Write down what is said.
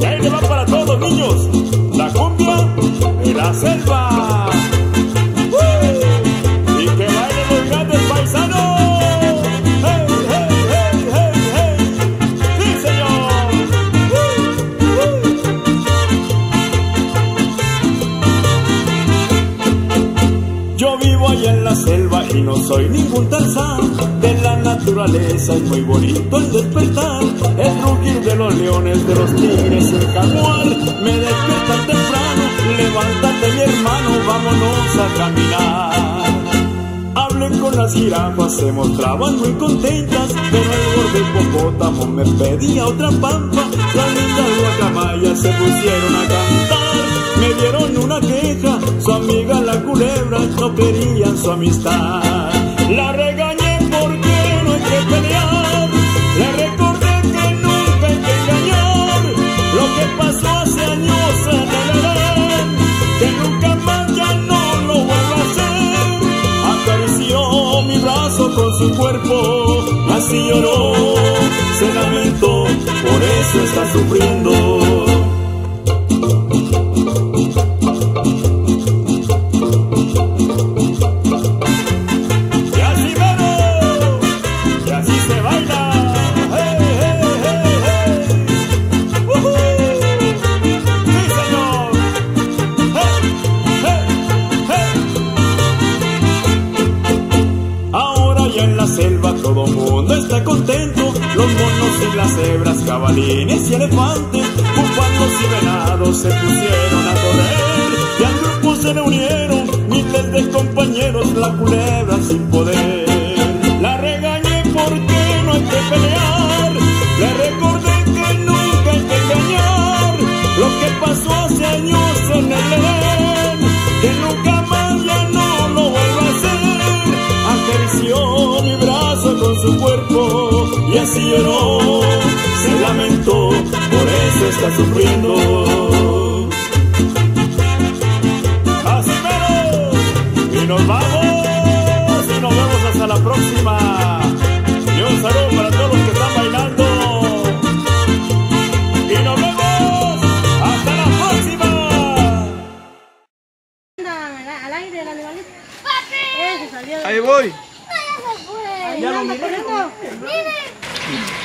Y ahí le va para todos niños, la cumbia de la selva. Y no soy ningún tarzán. De la naturaleza es muy bonito el despertar. El rugir de los leones, de los tigres, el jaguar. Me despiertan temprano. Levántate, mi hermano, vámonos a caminar. Hablé con las jirafas, se mostraban muy contentas, pero el hipopótamo me pedía otra pampa. Las lindas guacamayas se pusieron a cantar, me dieron una queja, su amiga la culebra no querían amistad. La regañé porque no hay que pelear, le recordé que nunca hay que engañar, lo que pasó hace años Edén, que nunca más ya no lo vuelva a hacer. Acarició mi brazo con su cuerpo, así lloró, se lamentó, por eso está sufriendo. Cabalines y elefantes, búfalos y venados se pusieron a correr. Y al grupo se reunieron miles de compañeros, la culebra sin poder. lloró, se lamentó, por eso está sufriendo. Así menos, y nos vamos, y nos vemos hasta la próxima. Y un saludo para todos los que están bailando. Y nos vemos hasta la próxima. Al aire, animalito. Ahí voy. Ya lo miré. Thank you.